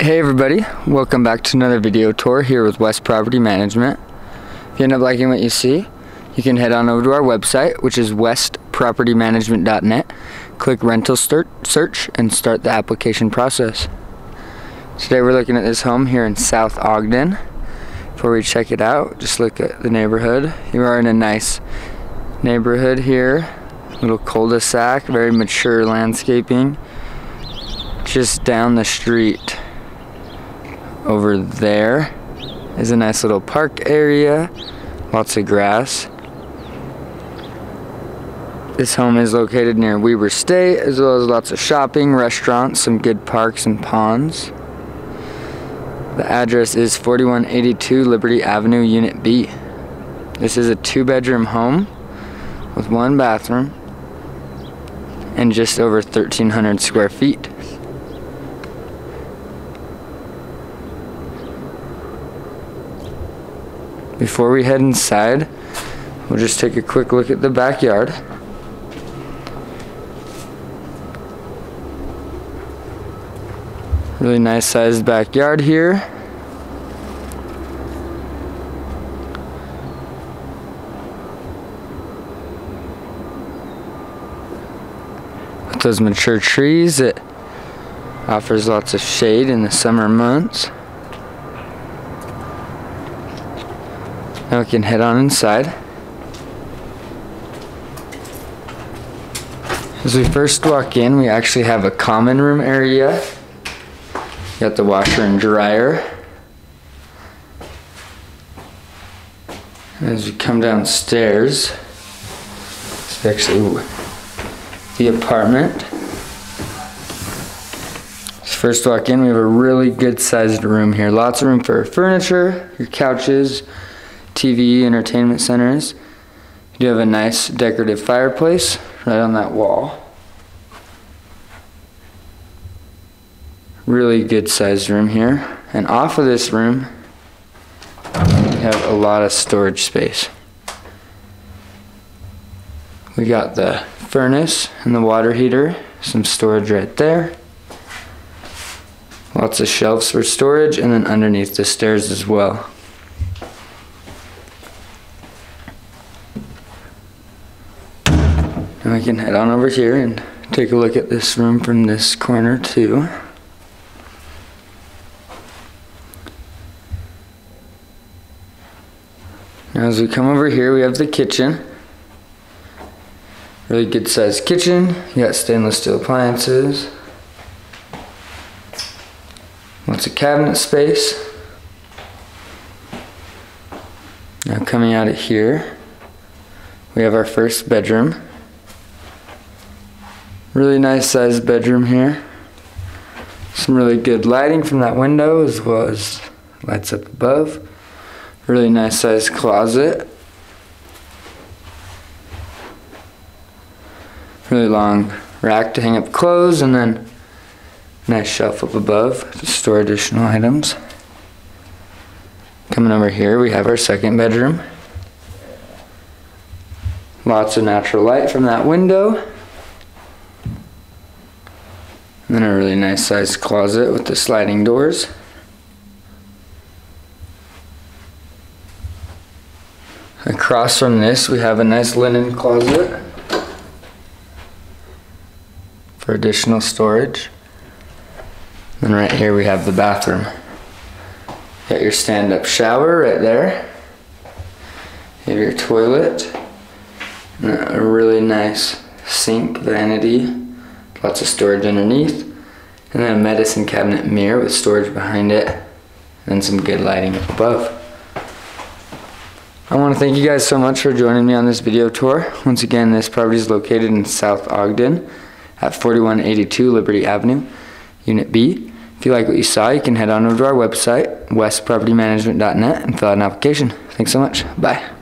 Hey everybody, welcome back to another video tour here with West Property Management. If you end up liking what you see, you can head on over to our website, which is westpropertymanagement.net. Click rental search and start the application process. Today we're looking at this home here in South Ogden. Before we check it out, just look at the neighborhood. You are in a nice neighborhood here. Little cul-de-sac, very mature landscaping. Just down the street over there is a nice little park area, lots of grass. This home is located near Weber State, as well as lots of shopping, restaurants, some good parks and ponds. The address is 4182 Liberty Avenue, Unit B. This is a two bedroom home with one bathroom and just over 1,300 square feet. Before we head inside, we'll just take a quick look at the backyard. Really nice sized backyard here. With those mature trees, it offers lots of shade in the summer months. Now we can head on inside. As we first walk in, we actually have a common room area. Got the washer and dryer. As you come downstairs, it's actually the apartment. As First walk in, we have a really good sized room here. Lots of room for furniture, your couches, TV, entertainment centers. You do have a nice decorative fireplace right on that wall. Really good sized room here. And off of this room, we have a lot of storage space. We got the furnace and the water heater, some storage right there. Lots of shelves for storage and then underneath the stairs as well. And we can head on over here and take a look at this room from this corner too. Now as we come over here, we have the kitchen. Really good sized kitchen. You got stainless steel appliances. Lots of cabinet space. Now coming out of here, we have our first bedroom. Really nice sized bedroom here. Some really good lighting from that window as well as lights up above. Really nice sized closet. Really long rack to hang up clothes and then nice shelf up above to store additional items. Coming over here we have our second bedroom. Lots of natural light from that window. And then a really nice sized closet with the sliding doors. Across from this, we have a nice linen closet for additional storage. And right here we have the bathroom. Got your stand-up shower right there. You have your toilet. a really nice sink vanity lots of storage underneath, and then a medicine cabinet mirror with storage behind it, and some good lighting above. I want to thank you guys so much for joining me on this video tour. Once again, this property is located in South Ogden at 4182 Liberty Avenue, Unit B. If you like what you saw, you can head on over to our website, westpropertymanagement.net, and fill out an application. Thanks so much. Bye.